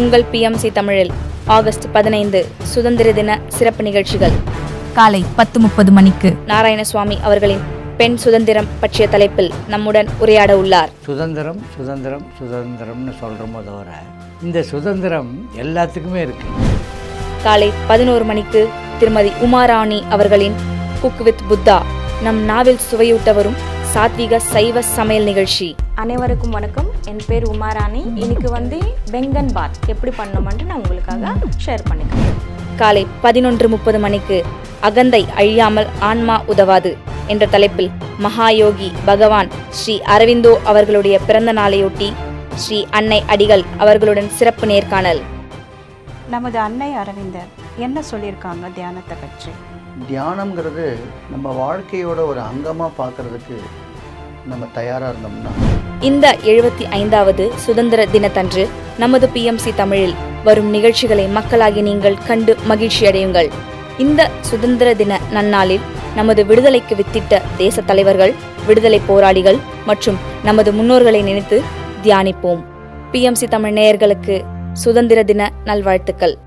உங்கள் பிஎம்சி தமிழில் ஆகஸ்ட் பதினைந்து சுதந்திர தின சிறப்பு நிகழ்ச்சிகள். காலை பத்து முப்பது மணிக்கு நாராயணசுவாமி அவர்களின் பெண் சுதந்திரம் பற்றிய தலைப்பில் நம்முடன் உரையாட உள்ளார். சுதந்திரம் சுதந்திரம் சுதந்திரம்னு சொல்கிறோமோ தவிர இந்த சுதந்திரம் எல்லாத்துக்குமே இருக்குது காலை பதினோரு மணிக்கு திருமதி உமாராணி அவர்களின் குக் வித் புத்தா நம் நாவில் சுவையூட்ட வரும் சாத்விக சைவ சமையல் நிகழ்ச்சி. அனைவருக்கும் வணக்கம். என் பேர் உமாராணி. இன்னைக்கு வந்து பெங்கன் பாத். எப்படி பண்ணணும்னு நான் உங்களுக்காக ஷேர் பண்ணிக்கிறேன். காலை பதினொன்று முப்பது மணிக்கு அகந்தை அழியாமல் ஆன்மா உதவாது என்ற தலைப்பில் மகாயோகி பகவான் ஸ்ரீ அரவிந்தோ அவர்களுடைய பிறந்த நாளையொட்டி ஸ்ரீ அன்னை அடிகள் அவர்களுடன் சிறப்பு நேர்காணல். நமது அன்னை அரவிந்தர். என்ன சொல்லியிருக்காங்க தியானத்தை பற்றி? தியானம்ங்கிறது நம்ம வாழ்க்கையோட ஒரு அங்கமாக பார்க்கறதுக்கு நம்ம தயாராக இருந்தோம்னா. இந்த எழுபத்தி ஐந்தாவது சுதந்திர தினத்தன்று நமது பிஎம்சி தமிழில் வரும் நிகழ்ச்சிகளை மக்களாகி நீங்கள் கண்டு மகிழ்ச்சி அடையுங்கள். இந்த சுதந்திர தின நன்னாளில் நமது விடுதலைக்கு வித்திட்ட தேச தலைவர்கள் விடுதலை போராளிகள் மற்றும் நமது முன்னோர்களை நினைத்து தியானிப்போம். பிஎம்சி தமிழ் நேயர்களுக்கு சுதந்திர தின நல்வாழ்த்துக்கள்.